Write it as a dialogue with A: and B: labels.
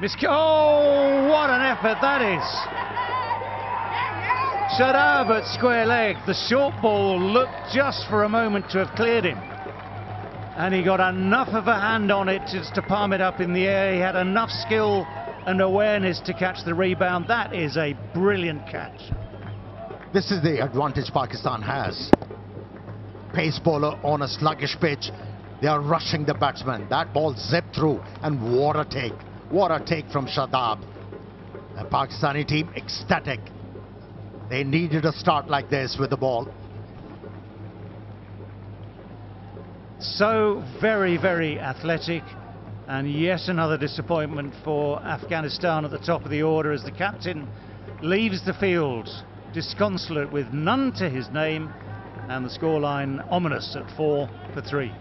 A: Misk oh, what an effort that is. Shadab at square leg. The short ball looked just for a moment to have cleared him. And he got enough of a hand on it just to palm it up in the air. He had enough skill and awareness to catch the rebound. That is a brilliant catch.
B: This is the advantage Pakistan has. Pace bowler on a sluggish pitch. They are rushing the batsman. That ball zipped through and what a take. What a take from Shadab. The Pakistani team ecstatic. They needed a start like this with the ball.
A: So very, very athletic. And yet another disappointment for Afghanistan at the top of the order as the captain leaves the field disconsolate with none to his name and the scoreline ominous at four for three.